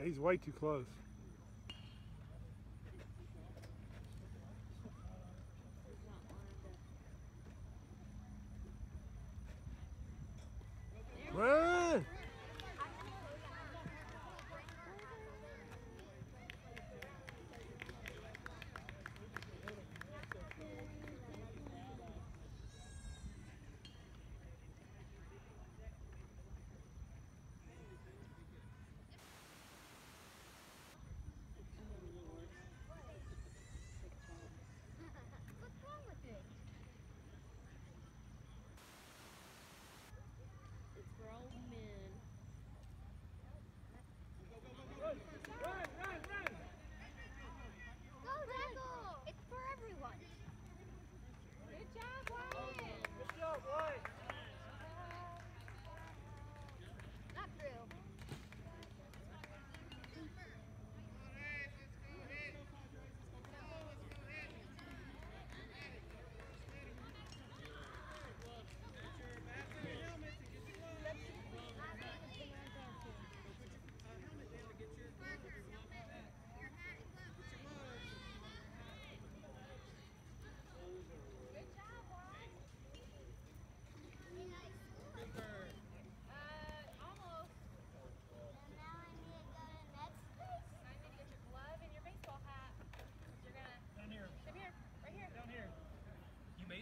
Yeah, he's way too close.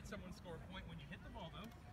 someone score a point when you hit the ball, though.